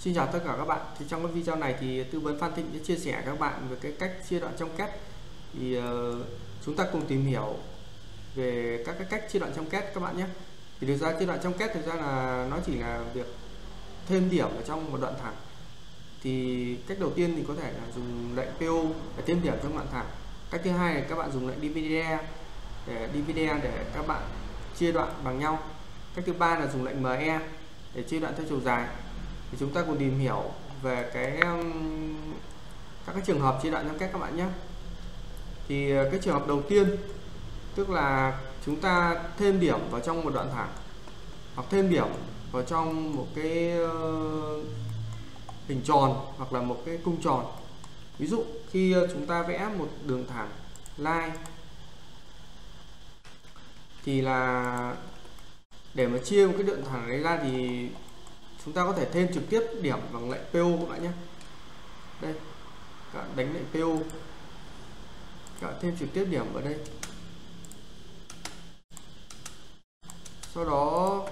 Xin chào tất cả các bạn. Thì trong cái video này thì tư vấn Phan Thịnh sẽ chia sẻ các bạn về cái cách chia đoạn trong két. Thì uh, chúng ta cùng tìm hiểu về các cái cách chia đoạn trong két các bạn nhé. Thì thực ra chia đoạn trong két thực ra là nó chỉ là việc thêm điểm ở trong một đoạn thẳng. Thì cách đầu tiên thì có thể là dùng lệnh PO để thêm điểm trong đoạn thẳng. Cách thứ hai là các bạn dùng lệnh dividend để dividend để các bạn chia đoạn bằng nhau. Cách thứ ba là dùng lệnh ME để chia đoạn theo chiều dài thì chúng ta cùng tìm hiểu về cái các cái trường hợp chia đoạn trong cách các bạn nhé. Thì ờ, cái trường hợp đầu tiên, tức là chúng ta thêm điểm vào trong một đoạn thẳng, hoặc thêm điểm vào trong một cái hình tròn hoặc là một cái cung tròn. Ví dụ khi chúng ta vẽ một đường thẳng line, thì là để mà chia một cái đoạn thẳng đấy ra thì chúng ta có thể thêm trực tiếp điểm bằng lệnh PO các bạn nhé. Đây các bạn đánh lệnh PO các bạn thêm trực tiếp điểm vào đây. Sau đó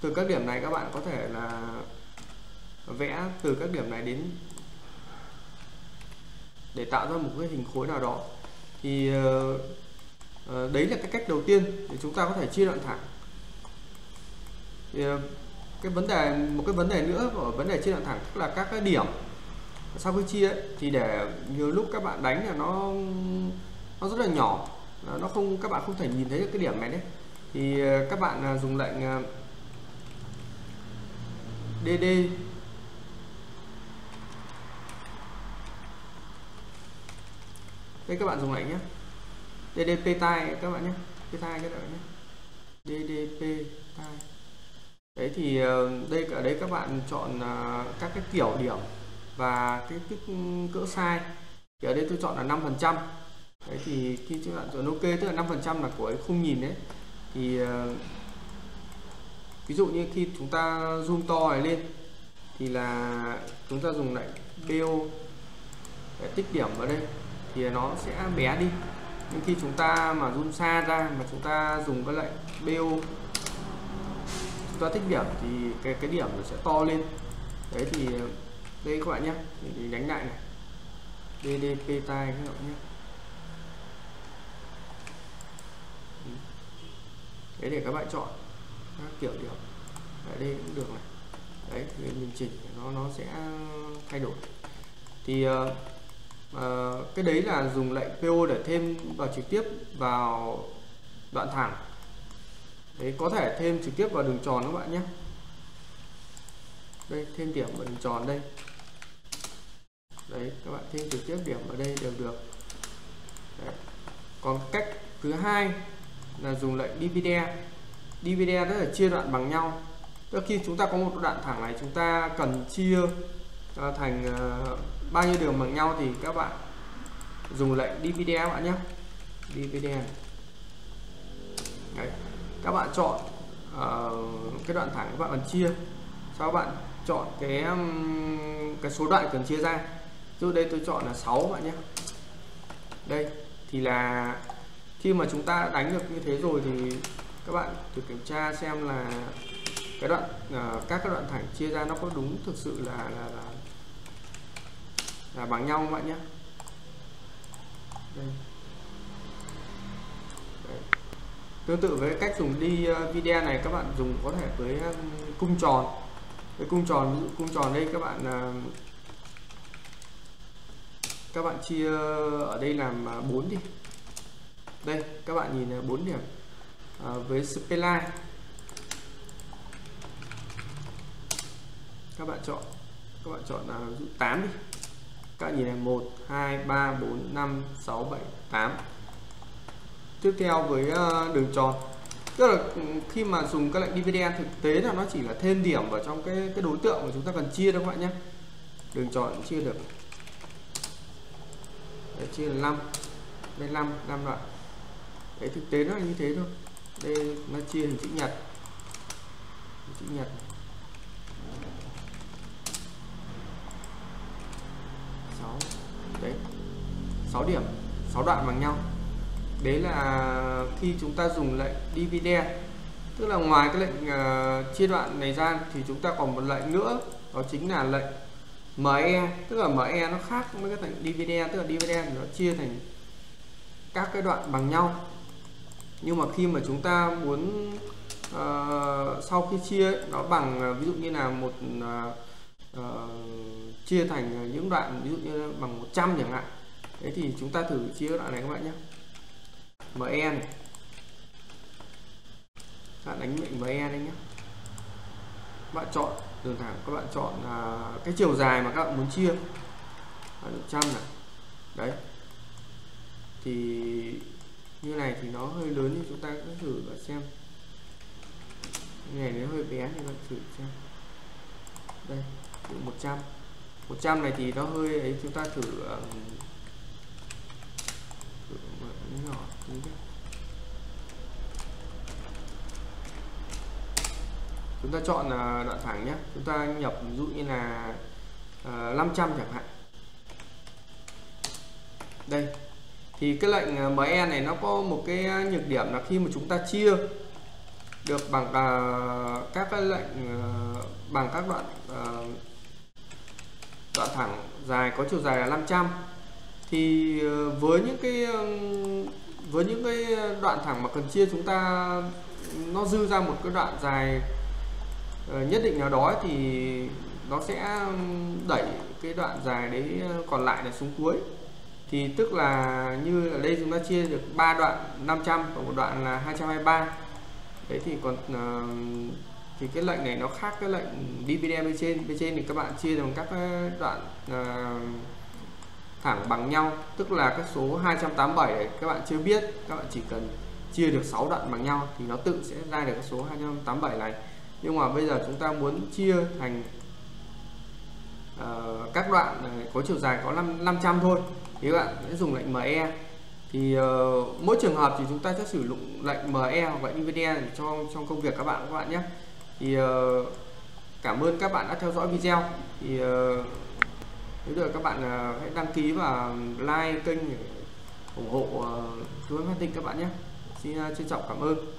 từ các điểm này các bạn có thể là vẽ từ các điểm này đến để tạo ra một cái hình khối nào đó. Thì ờ, ờ, đấy là cái cách đầu tiên để chúng ta có thể chia đoạn thẳng. Thì, ờ, cái vấn đề một cái vấn đề nữa của vấn đề chia đoạn thẳng tức là các cái điểm sau khi chia ấy, thì để nhiều lúc các bạn đánh là nó nó rất là nhỏ à, nó không các bạn không thể nhìn thấy được cái điểm này đấy. Thì à, các bạn à, dùng lệnh DD đây các bạn dùng lệnh nhé. DDP tai các bạn nhé. P tai các bạn nhé. DDP tai đấy thì ờ, đây, ở đấy các bạn chọn ờ, các cái kiểu điểm và cái kích cỡ sai thì ở đây tôi chọn là 5 phần trăm. Đấy thì khi các bạn chọn ok, tức là 5 phần trăm là của ấy khung nhìn đấy. Thì ờ, ví dụ như khi chúng ta zoom to này lên, thì là chúng ta dùng lại BO để tích điểm vào đây, thì nó sẽ bé đi. Nhưng khi chúng ta mà zoom xa ra, mà chúng ta dùng cái lệnh BO chúng ta thích điểm thì cái cái điểm nó sẽ to lên. Đấy thì đây các bạn nhé thì đánh lại này. DDP tai các bạn nhé. Đấy. Để các bạn chọn. Các kiểu điểm. Ở đây cũng được này. Đấy thì mình chỉnh nó nó sẽ thay đổi. Thì uh, uh, cái đấy là dùng lệnh PO để thêm vào trực tiếp vào đoạn thẳng đấy có thể thêm trực tiếp vào đường tròn các bạn nhé. Đây thêm điểm vào đường tròn đây. Đấy các bạn thêm trực tiếp điểm ở đây đều được. Đấy. còn cách thứ hai là dùng lệnh dividend dividend tức là chia đoạn bằng nhau. Tức khi chúng ta có một đoạn thẳng này chúng ta cần chia à, thành uh, bao nhiêu đường bằng nhau thì các bạn dùng lệnh dividend các bạn nhé. Dividend đấy các bạn chọn uh, cái đoạn thẳng các bạn cần chia sau các bạn chọn cái um, cái số đoạn cần chia ra. Trước đây tôi chọn là 6 bạn nhé. Đây thì là khi mà chúng ta đánh được như thế rồi thì các bạn thử kiểm tra xem là cái đoạn uh, các cái đoạn thẳng chia ra nó có đúng thực sự là là là, là bằng nhau không bạn nhé. Đây. Tương tự với cách dùng đi ờ, video này các bạn dùng có thể với ờ, cung tròn. Với cung tròn ví dụ cung tròn đây các bạn ờ, các bạn chia ở đây làm 4 đi. Đây các bạn nhìn 4 điểm. À, với spline. Các bạn chọn các bạn chọn là 8 đi. Các bạn nhìn này 1 2 3 4 5 6 7 8 tiếp theo với ờ, đường tròn. Tức là ừ, khi mà dùng các lệnh dividend thực tế là nó chỉ là thêm điểm vào trong cái cái đối tượng mà chúng ta cần chia đâu các bạn nhé. Đường tròn cũng chia được. Đấy, chia là 5 đây 5 5 đoạn. Đấy thực tế nó là như thế thôi. Đây nó chia hình chữ nhật. Hình chữ nhật. Sáu. Đấy. Sáu điểm. Sáu đoạn bằng nhau đấy là khi chúng ta dùng lệnh dividend tức là ngoài cái lệnh uh, chia đoạn này ra thì chúng ta còn một lệnh nữa đó chính là lệnh ME tức là ME nó khác với cái lệnh DVD tức là DVD nó chia thành các cái đoạn bằng nhau. Nhưng mà khi mà chúng ta muốn uh, sau khi chia nó bằng ờ, ví dụ như là một uh, uh, chia thành những đoạn ví dụ như bằng 100 chẳng hạn. Thế thì chúng ta thử chia đoạn này các bạn nhé với này các bạn đánh mệnh ME đây nhé các bạn chọn đường thẳng các bạn chọn uh, cái chiều dài mà các bạn muốn chia. Là trăm này. Đấy. Thì như này thì nó hơi lớn thì chúng ta cứ thử và xem. Như này nếu hơi bé thì bạn thử xem. Đây 100 100 này thì nó hơi ấy chúng ta thử, uh, thử nhỏ tí chúng ta chọn à, đoạn thẳng nhé. Chúng ta nhập ví dụ như là à, uh, 500 chẳng hạn. Đây. Thì cái lệnh à, ME này nó có một cái nhược điểm là khi mà chúng ta chia được bằng uh, các cái lệnh uh, bằng các đoạn uh, đoạn thẳng dài có chiều dài là 500 thì với những cái với những cái đoạn thẳng mà cần chia chúng ta nó dư ra một cái đoạn dài ờ, nhất định nào đó thì nó sẽ đẩy cái đoạn dài đấy ờ, còn lại là xuống cuối. Thì tức là như ở đây chúng ta chia được 3 đoạn 500 và một đoạn là 223 đấy thì còn ờ, thì cái lệnh này nó khác cái lệnh DVD bên trên. Bên trên thì các bạn chia bằng các đoạn uh, thẳng bằng nhau tức là cái số 287 này các bạn chưa biết các bạn chỉ cần chia được 6 đoạn bằng nhau thì nó tự sẽ ra được cái số 287 này. Nhưng mà bây giờ chúng ta muốn chia thành uh, các đoạn có chiều dài có 5, 500 thôi thì các bạn sẽ dùng lệnh ME thì uh, mỗi trường hợp thì chúng ta sẽ sử dụng lệnh ME hoặc lệnh NVIDIA để cho trong công việc các bạn các bạn nhé. Thì uh, cảm ơn các bạn đã theo dõi video. Thì uh, bây giờ các bạn uh, hãy đăng ký và like kênh ủng hộ uh, Tuấn Tinh các bạn nhé. Xin uh, trân trọng cảm ơn.